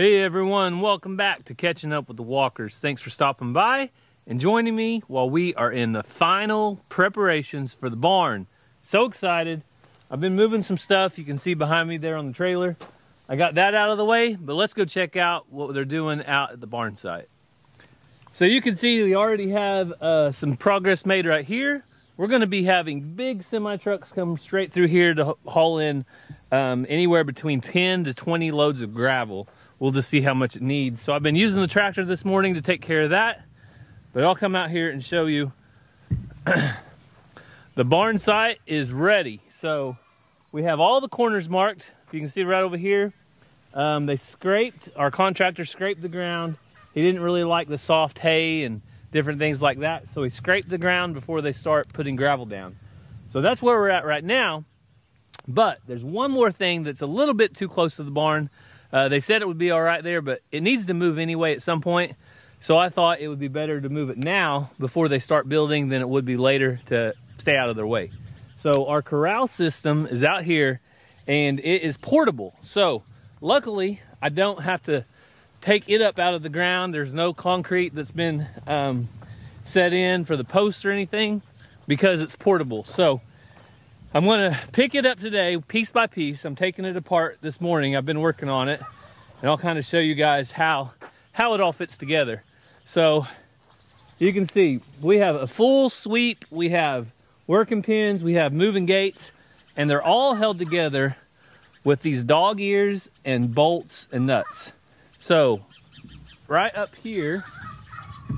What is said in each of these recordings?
Hey everyone, welcome back to Catching Up with the Walkers. Thanks for stopping by and joining me while we are in the final preparations for the barn. So excited. I've been moving some stuff you can see behind me there on the trailer. I got that out of the way, but let's go check out what they're doing out at the barn site. So you can see we already have uh, some progress made right here. We're gonna be having big semi trucks come straight through here to haul in um, anywhere between 10 to 20 loads of gravel. We'll just see how much it needs. So I've been using the tractor this morning to take care of that, but I'll come out here and show you. the barn site is ready. So we have all the corners marked. You can see right over here. Um, they scraped, our contractor scraped the ground. He didn't really like the soft hay and different things like that. So he scraped the ground before they start putting gravel down. So that's where we're at right now. But there's one more thing that's a little bit too close to the barn. Uh, they said it would be all right there, but it needs to move anyway at some point. So I thought it would be better to move it now before they start building than it would be later to stay out of their way. So our corral system is out here and it is portable. So luckily I don't have to take it up out of the ground. There's no concrete that's been um, set in for the posts or anything because it's portable. So I'm gonna pick it up today piece by piece. I'm taking it apart this morning. I've been working on it and I'll kind of show you guys how, how it all fits together. So you can see we have a full sweep. We have working pins, we have moving gates, and they're all held together with these dog ears and bolts and nuts. So right up here,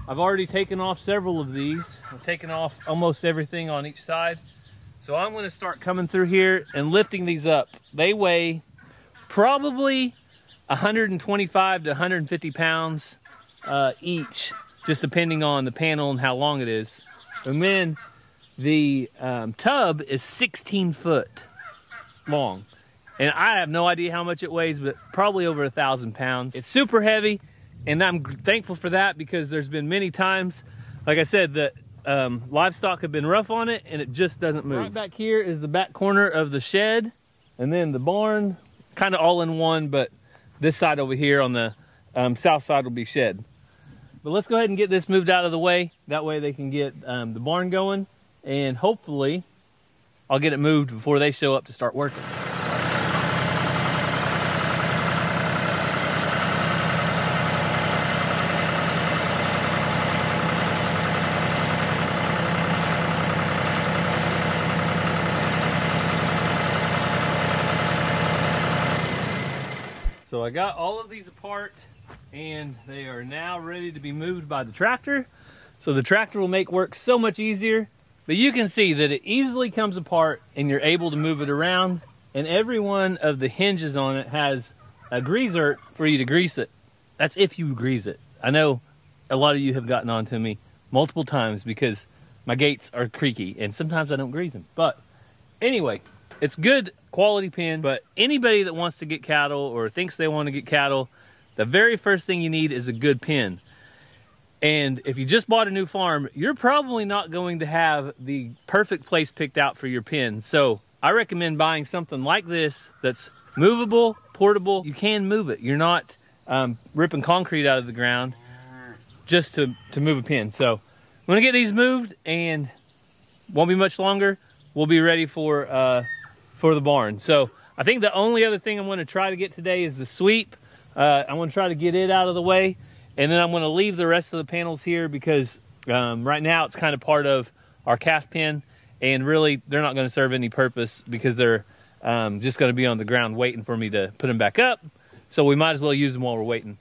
I've already taken off several of these. I've taken off almost everything on each side. So I'm gonna start coming through here and lifting these up. They weigh probably 125 to 150 pounds uh, each, just depending on the panel and how long it is. And then the um, tub is 16 foot long. And I have no idea how much it weighs, but probably over a thousand pounds. It's super heavy, and I'm thankful for that because there's been many times, like I said, that um, livestock have been rough on it and it just doesn't move. Right back here is the back corner of the shed and then the barn, kind of all in one, but this side over here on the um, south side will be shed. But let's go ahead and get this moved out of the way. That way they can get um, the barn going and hopefully I'll get it moved before they show up to start working. I got all of these apart and they are now ready to be moved by the tractor. So the tractor will make work so much easier, but you can see that it easily comes apart and you're able to move it around. And every one of the hinges on it has a greaser for you to grease it. That's if you grease it. I know a lot of you have gotten on to me multiple times because my gates are creaky and sometimes I don't grease them. But anyway, it's good quality pin, but anybody that wants to get cattle or thinks they want to get cattle, the very first thing you need is a good pin. And if you just bought a new farm, you're probably not going to have the perfect place picked out for your pin. So I recommend buying something like this that's movable, portable. You can move it. You're not um, ripping concrete out of the ground just to, to move a pin. So I'm gonna get these moved and won't be much longer. We'll be ready for uh, for the barn. So I think the only other thing I'm going to try to get today is the sweep. Uh, I'm going to try to get it out of the way. And then I'm going to leave the rest of the panels here because um, right now it's kind of part of our calf pen. And really, they're not going to serve any purpose because they're um, just going to be on the ground waiting for me to put them back up. So we might as well use them while we're waiting.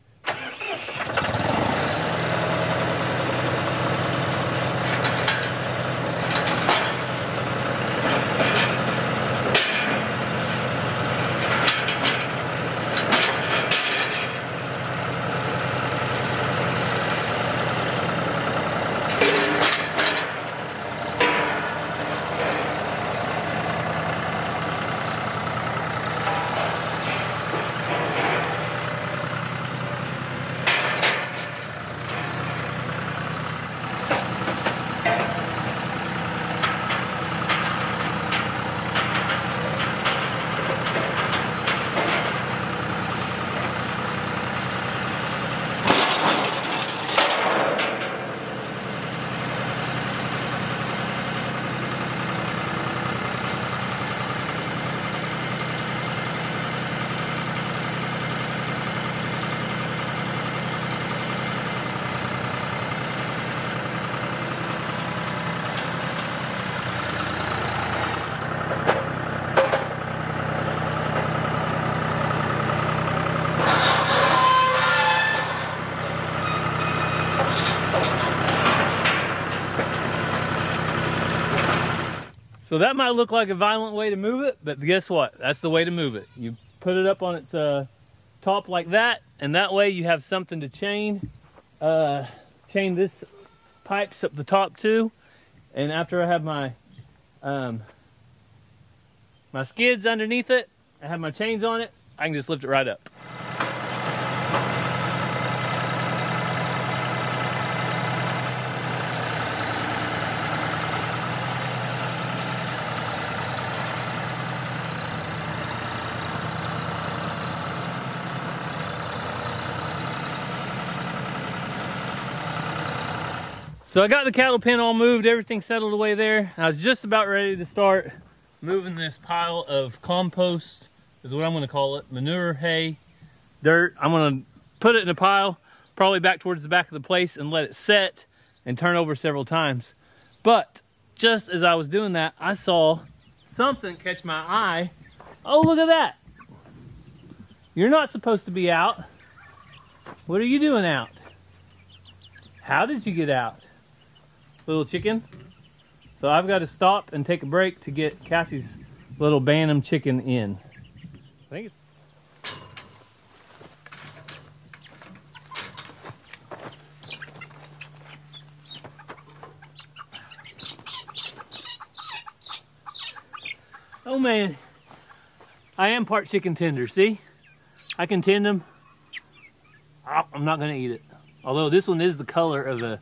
So that might look like a violent way to move it, but guess what? That's the way to move it. You put it up on its uh, top like that, and that way you have something to chain. Uh, chain this pipes up the top too, and after I have my um, my skids underneath it, I have my chains on it, I can just lift it right up. So I got the cattle pen all moved, everything settled away there. I was just about ready to start moving this pile of compost, is what I'm gonna call it, manure, hay, dirt. I'm gonna put it in a pile, probably back towards the back of the place and let it set and turn over several times. But just as I was doing that, I saw something catch my eye. Oh, look at that. You're not supposed to be out. What are you doing out? How did you get out? Little chicken. So I've got to stop and take a break to get Cassie's little Bantam chicken in. I think it's Oh man, I am part chicken tender, see? I can tend them. Oh, ah, I'm not gonna eat it. Although this one is the color of a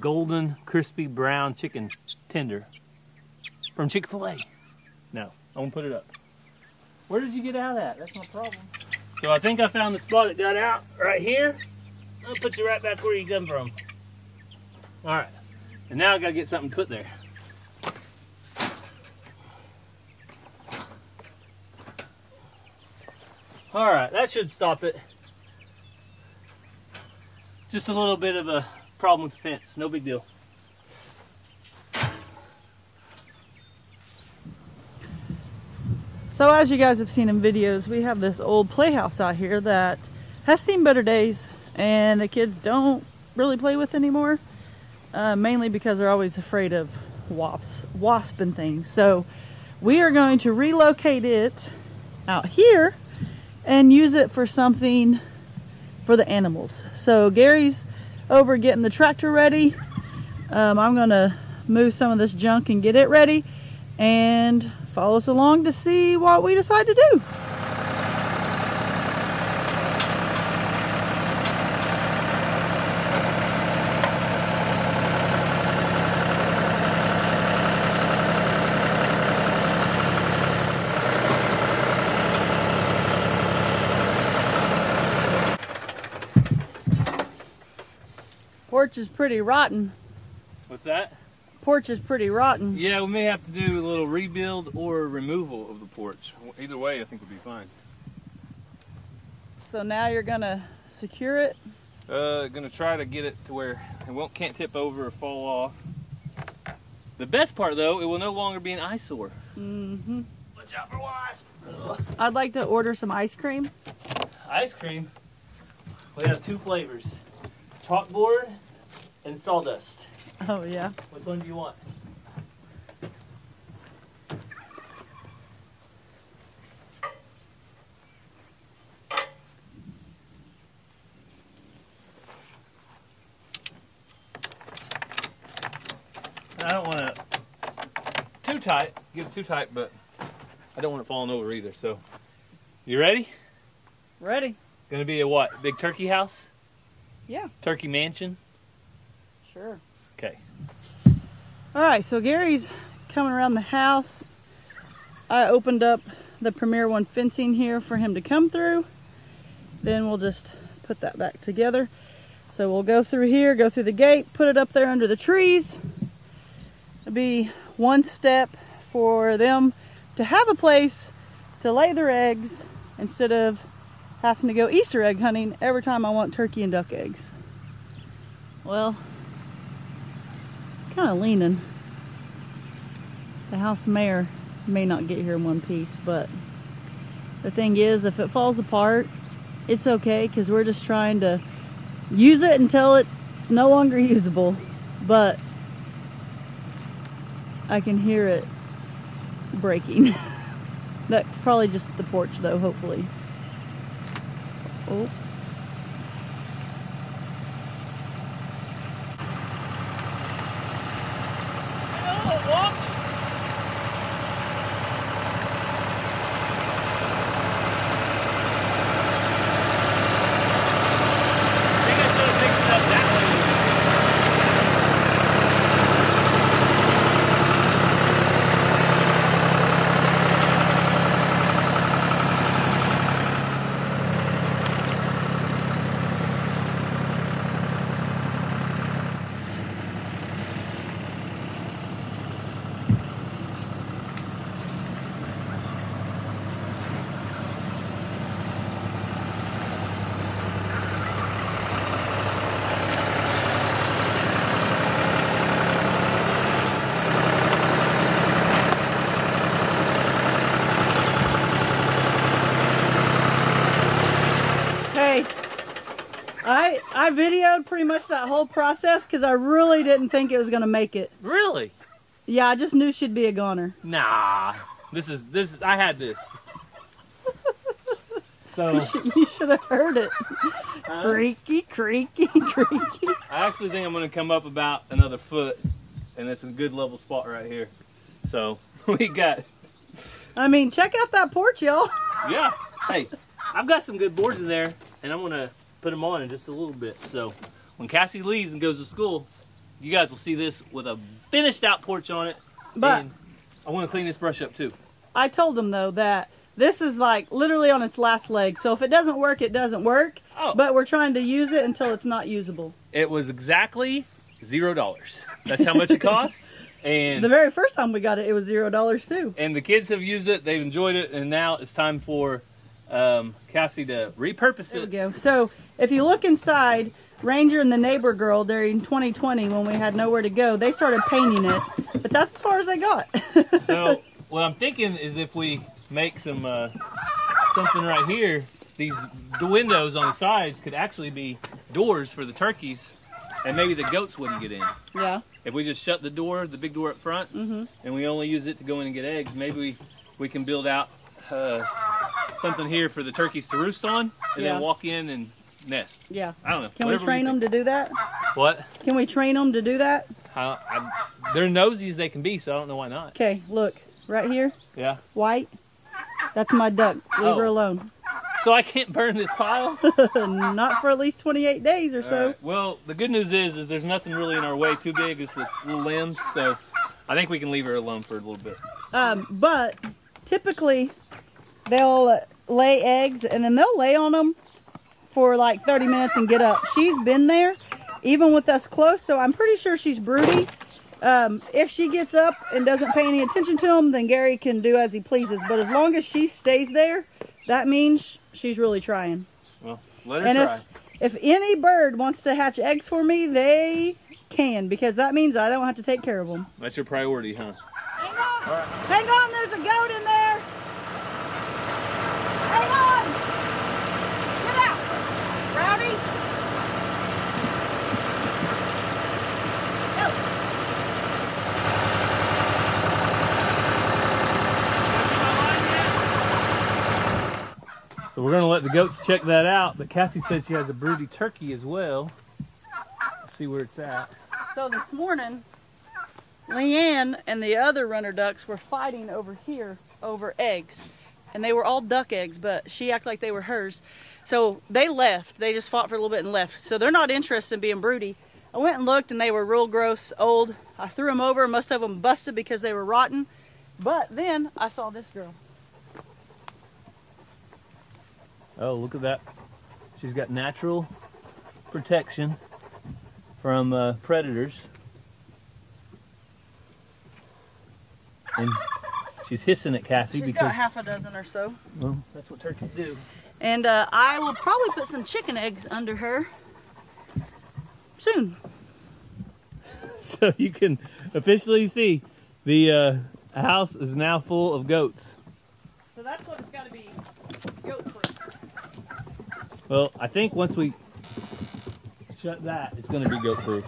golden, crispy brown chicken tender from Chick-fil-A. No, I won't put it up. Where did you get out that? That's my problem. So I think I found the spot that got out right here. I'll put you right back where you come from. All right, and now I gotta get something put there. All right, that should stop it. Just a little bit of a problem with the fence. No big deal. So as you guys have seen in videos, we have this old playhouse out here that has seen better days and the kids don't really play with anymore. Uh, mainly because they're always afraid of wasps, wasp and things. So we are going to relocate it out here and use it for something for the animals. So Gary's over getting the tractor ready. Um, I'm going to move some of this junk and get it ready and follow us along to see what we decide to do. Porch is pretty rotten. What's that? Porch is pretty rotten. Yeah, we may have to do a little rebuild or removal of the porch. Either way, I think would be fine. So now you're gonna secure it? Uh, gonna try to get it to where it won't can't tip over or fall off. The best part though, it will no longer be an eyesore. Mm-hmm. Watch out for wasps. I'd like to order some ice cream. Ice cream? We have two flavors. Chalkboard and sawdust. Oh yeah. Which one do you want? I don't want to too tight, give it too tight, but I don't want it falling over either. So, you ready? Ready. Gonna be a what? Big turkey house? Yeah. Turkey mansion? Sure. Okay. All right, so Gary's coming around the house. I opened up the Premier One fencing here for him to come through. Then we'll just put that back together. So we'll go through here, go through the gate, put it up there under the trees. It'll be one step for them to have a place to lay their eggs instead of having to go Easter egg hunting every time I want turkey and duck eggs. Well, kind of leaning. The house mayor may not get here in one piece, but the thing is, if it falls apart, it's okay because we're just trying to use it until it's no longer usable. But I can hear it breaking. that probably just the porch though, hopefully. Oh. I think I should have picked it up that way. Hey, I videoed pretty much that whole process because I really didn't think it was gonna make it. Really? Yeah, I just knew she'd be a goner. Nah. This is this. I had this. So you should have heard it. Creaky, creaky, creaky. I actually think I'm gonna come up about another foot, and it's a good level spot right here. So we got I mean, check out that porch, y'all. yeah. Hey, I've got some good boards in there, and I'm gonna put them on in just a little bit. So when Cassie leaves and goes to school, you guys will see this with a finished out porch on it. But- and I want to clean this brush up too. I told them though that this is like literally on its last leg. So if it doesn't work, it doesn't work. Oh. But we're trying to use it until it's not usable. It was exactly zero dollars. That's how much it cost. And The very first time we got it, it was zero dollars too. and the kids have used it. They've enjoyed it, and now it's time for um, Cassie to repurpose There we it. go. So if you look inside, Ranger and the neighbor girl during 2020 when we had nowhere to go, they started painting it. But that's as far as they got. So what I'm thinking is if we make some uh, something right here, these the windows on the sides could actually be doors for the turkeys, and maybe the goats wouldn't get in. yeah. If we just shut the door, the big door up front, Mhm. and we only use it to go in and get eggs, maybe we, we can build out uh, something here for the turkeys to roost on, and Yeah. then walk in and nest. Yeah. I don't know. Can we train them to do that? What? Can we train them to do that? How, I, they're nosy as they can be, so I don't know why not. Okay, look. Right here, Yeah. white. That's my duck. Leave her Oh. alone. So I can't burn this pile. Not for at least 28 days or so. Alright, Well, the good news is, is there's nothing really in our way too big. It's the little limbs, so I think we can leave her alone for a little bit. Um, but typically, they'll uh, lay eggs and then they'll lay on them for like 30 minutes and get up. She's been there, even with us close, so I'm pretty sure she's broody. Um, if she gets up and doesn't pay any attention to them, then Gary can do as he pleases. But as long as she stays there, that means she's really trying. Well, let her And try. if if any bird wants to hatch eggs for me, they can because that means I don't have to take care of them. That's your priority, huh? Hang on. Hang on, there's a goat in there. Hang on. Get out. Rowdy. Go. We're gonna let the goats check that out. But Cassie says she has a broody turkey as well. Let's see where it's at. So this morning, Leanne and the other runner ducks were fighting over here over eggs. And they were all duck eggs, but she acted like they were hers. So they left. They just fought for a little bit and left. So they're not interested in being broody. I went and looked and they were real gross, old. I threw them over. Most of them busted because they were rotten. But then I saw this girl. Oh, look at that. She's got natural protection from uh, predators. And she's hissing at Cassie She's because got half a dozen or so. well, that's what turkeys do. And uh, I will probably put some chicken eggs under her soon. So you can officially see the uh, house is now full of goats. So that's what it's got to be goat proof. Well, I think once we shut that, it's going to be goat proof.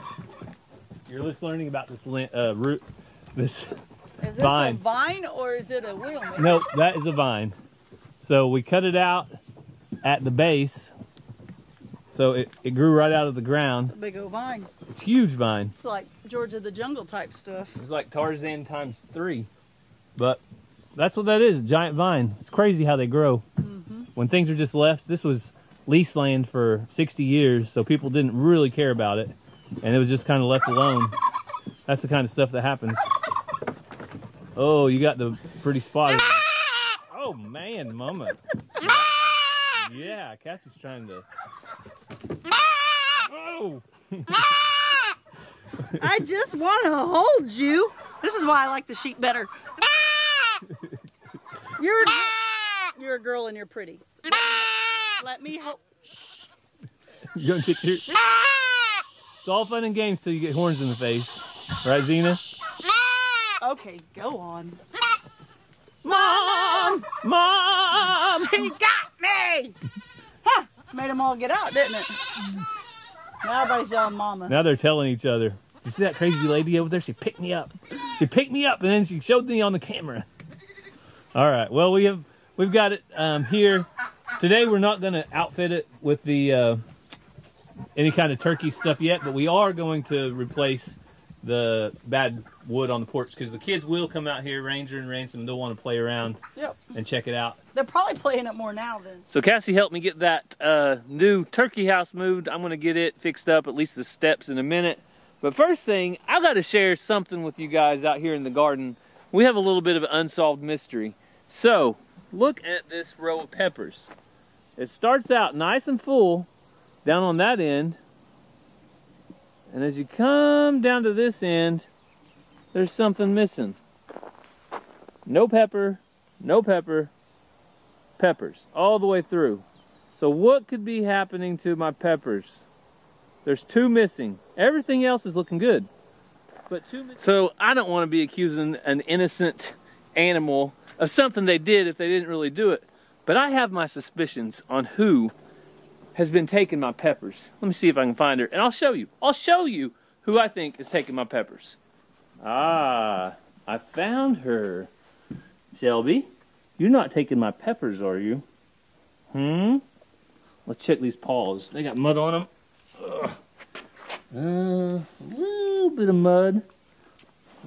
You're just learning about this uh, root, this Is this Vine. a vine or is it a wheel? man? Nope, that is a vine. So we cut it out at the base. So it, it grew right out of the ground. A big old vine. It's huge vine. It's like George of the Jungle type stuff. It's like Tarzan times three. But that's what that is, a giant vine. It's crazy how they grow. When things are just left, this was lease land for 60 years, so people didn't really care about it. And it was just kind of left alone. That's the kind of stuff that happens. Oh, you got the pretty spot. Oh man, mama. Yeah, Cassie's trying to. Oh! I just want to hold you. This is why I like the sheep better. You're you're a girl and you're pretty. Let me help. You're gonna get your. It's all fun and games till you get horns in the face, right, Xena? Okay, go on. Mom, mom. She got me. Huh? Made them all get out, didn't it? Now everybody's yelling "Mama." Now they're telling each other. You see that crazy lady over there? She picked me up. She picked me up, and then she showed me on the camera. All right. Well, we have we've got it um, here today. We're not going to outfit it with the uh, any kind of turkey stuff yet, but we are going to replace the bad wood on the porch because the kids will come out here, Ranger and Ransom. They'll want to play around Yep. and check it out. They're probably playing it more now than. So Cassie helped me get that uh, new turkey house moved. I'm going to get it fixed up, at least the steps in a minute. But first thing, I got to share something with you guys out here in the garden. We have a little bit of an unsolved mystery. So look at this row of peppers. It starts out nice and full down on that end. And as you come down to this end, there's something missing. No pepper, no pepper, peppers all the way through. So what could be happening to my peppers? There's two missing. Everything else is looking good. But two. So I don't want to be accusing an innocent animal of something they did if they didn't really do it. But I have my suspicions on who has been taking my peppers. Let me see if I can find her and I'll show you. I'll show you who I think is taking my peppers. Ah, I found her. Shelby, you're not taking my peppers, are you? Hmm? Let's check these paws. They got mud on them. Uh, a little bit of mud.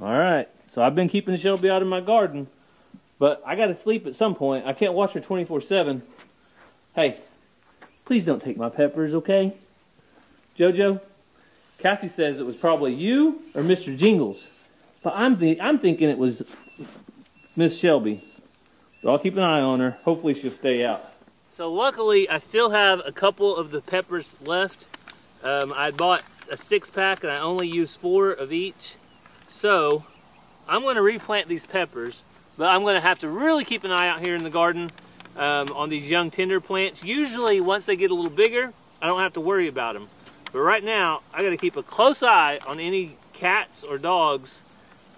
All right. So I've been keeping Shelby out of my garden, but I got to sleep at some point. I can't watch her 24/7. Hey, please don't take my peppers, okay? Jojo, Cassie says it was probably you or Mr. Jingles, but I'm th- I'm thinking it was Miss Shelby. So I'll keep an eye on her. Hopefully she'll stay out. So luckily, I still have a couple of the peppers left. Um, I bought a six pack and I only used four of each. So I'm going to replant these peppers, but I'm going to have to really keep an eye out here in the garden um, on these young tender plants. Usually, once they get a little bigger, I don't have to worry about them. But right now, I got to keep a close eye on any cats or dogs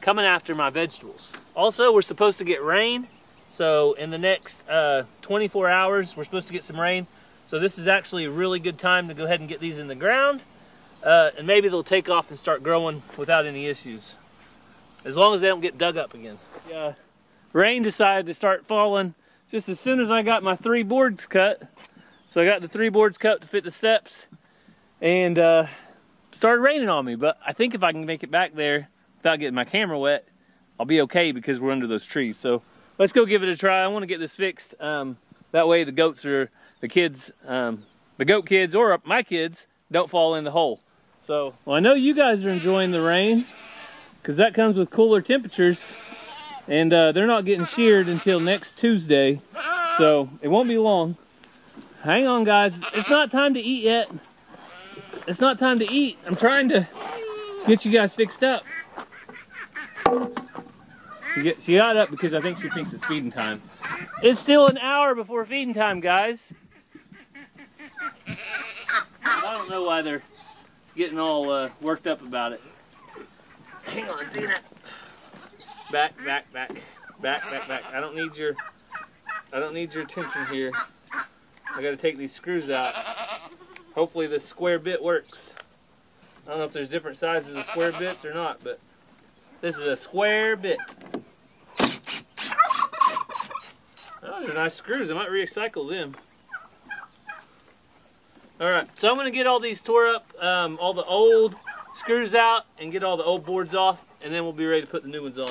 coming after my vegetables. Also, we're supposed to get rain. So in the next uh, 24 hours, we're supposed to get some rain. So this is actually a really good time to go ahead and get these in the ground. Uh, and maybe they'll take off and start growing without any issues. As long as they don't get dug up again. Yeah. Rain decided to start falling just as soon as I got my three boards cut. So I got the three boards cut to fit the steps. And uh, started raining on me. But I think if I can make it back there without getting my camera wet, I'll be okay because we're under those trees. So let's go give it a try. I want to get this fixed. Um, that way the goats or the kids, um, the goat kids or my kids don't fall in the hole. So, well, I know you guys are enjoying the rain because that comes with cooler temperatures and uh, they're not getting sheared until next Tuesday. So it won't be long. Hang on guys, it's not time to eat yet. It's not time to eat. I'm trying to get you guys fixed up. She, get, she got up because I think she thinks it's feeding time. It's still an hour before feeding time, guys. I don't know why they're getting all uh, worked up about it. Hang on, Zena. Back, back, back. Back, back, back. I don't need your I don't need your attention here. I gotta take these screws out. Hopefully this square bit works. I don't know if there's different sizes of square bits or not, but this is a square bit. Oh, those are nice screws. I might recycle them. All right, so I'm going to get all these tore up, um, all the old screws out, and get all the old boards off and then we'll be ready to put the new ones on.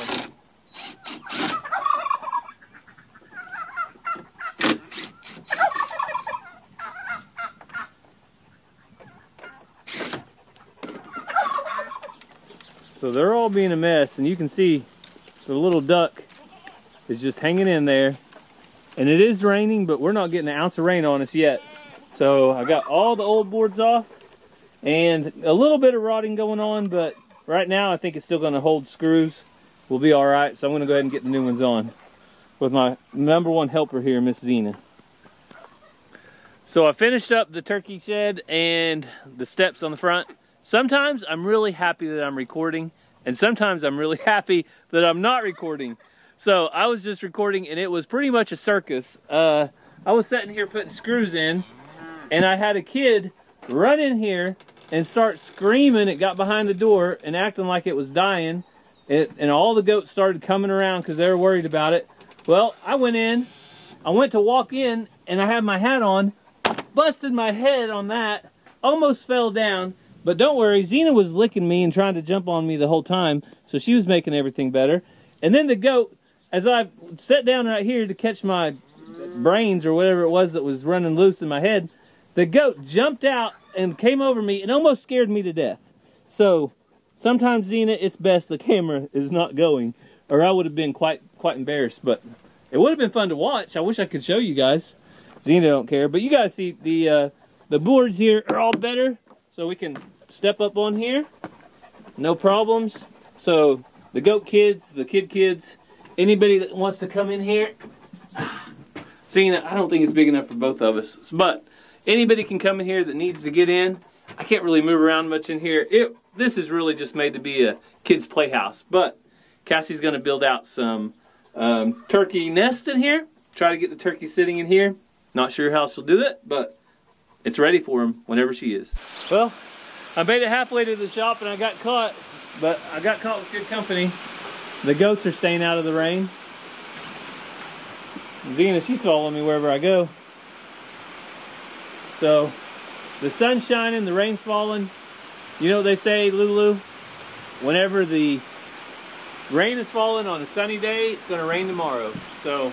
So they're all being a mess, and you can see the little duck is just hanging in there. And it is raining, but we're not getting an ounce of rain on us yet. So I got all the old boards off and a little bit of rotting going on, but right now I think it's still gonna hold screws. We'll be all right, so I'm gonna go ahead and get the new ones on with my number one helper here, Miss Zena. So I finished up the turkey shed and the steps on the front. Sometimes I'm really happy that I'm recording, and sometimes I'm really happy that I'm not recording. So I was just recording, and it was pretty much a circus. Uh, I was sitting here putting screws in, and I had a kid run in here and start screaming. It got behind the door and acting like it was dying. It, and all the goats started coming around because they were worried about it. Well, I went in, I went to walk in, and I had my hat on, busted my head on that, almost fell down. But don't worry, Zena was licking me and trying to jump on me the whole time, so she was making everything better. And then the goat, as I sat down right here to catch my brains or whatever it was that was running loose in my head, the goat jumped out and came over me and almost scared me to death. So sometimes, Zena, it's best the camera is not going, or I would have been quite quite embarrassed. But it would have been fun to watch. I wish I could show you guys. Zena don't care, but you guys see the uh, the boards here are all better, so we can step up on here, no problems. So the goat kids, the kid kids, anybody that wants to come in here. Zena, I don't think it's big enough for both of us, but anybody can come in here that needs to get in. I can't really move around much in here. It, this is really just made to be a kid's playhouse, but Cassie's going to build out some um, turkey nest in here. Try to get the turkey sitting in here. Not sure how she'll do that, but it's ready for him whenever she is. Well, I made it halfway to the shop and I got caught, but I got caught with good company. The goats are staying out of the rain. Zena, she's following me wherever I go. So, the sun's shining, the rain's falling. You know what they say, Lulu? Whenever the rain is falling on a sunny day, it's going to rain tomorrow. So,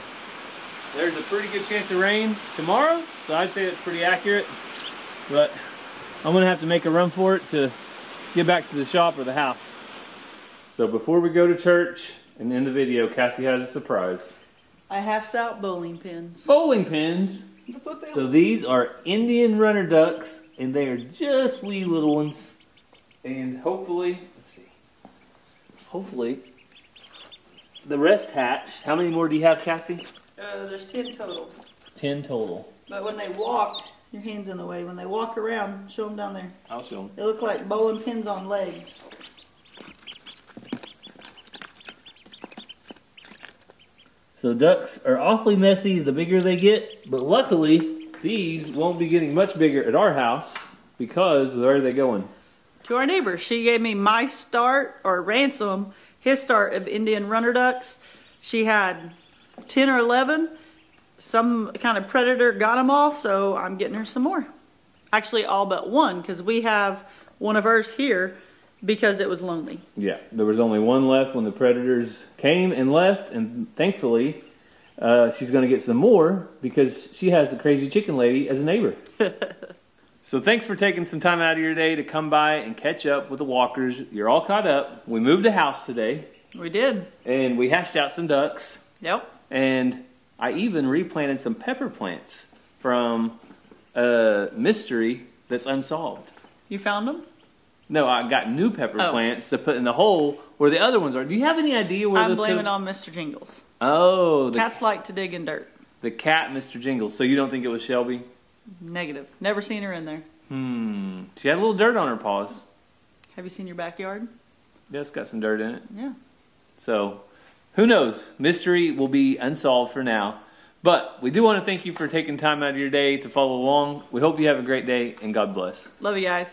there's a pretty good chance of rain tomorrow. So, I'd say that's pretty accurate. But, I'm going to have to make a run for it to get back to the shop or the house. So, before we go to church and end the video, Cassie has a surprise. I hashed out bowling pins. Bowling pins. That's what they So these are Indian runner ducks, and they are just wee little ones. And hopefully, let's see, hopefully, the rest hatch. How many more do you have, Cassie? Uh, there's 10 total. Ten total. But when they walk, your hand's in the way. When they walk around, show them down there. I'll show them. They look like bowling pins on legs. So ducks are awfully messy the bigger they get, but luckily these won't be getting much bigger at our house because where are they going? To our neighbor, she gave me my start or ransom, his start of Indian runner ducks. She had 10 or 11. Some kind of predator got them all, so I'm getting her some more. Actually, all but one, because we have one of hers here because it was lonely. Yeah, there was only one left when the predators came and left, and thankfully, uh, she's going to get some more because she has the crazy chicken lady as a neighbor. so thanks for taking some time out of your day to come by and catch up with the Walkers. You're all caught up. We moved a house today, We did. and we hashed out some ducks, Yep. and I even replanted some pepper plants from a mystery that's unsolved. You found them? No, I got new pepper Oh. plants to put in the hole where the other ones are. Do you have any idea where I'm blaming on Mr. Jingles. Oh, the, Cats like to dig in dirt. the cat, Mr. Jingles. So you don't think it was Shelby? Negative. Never seen her in there. Hmm. She had a little dirt on her paws. Have you seen your backyard? Yeah, it's got some dirt in it. Yeah. So, who knows? Mystery will be unsolved for now. But we do want to thank you for taking time out of your day to follow along. We hope you have a great day and God bless. Love you guys.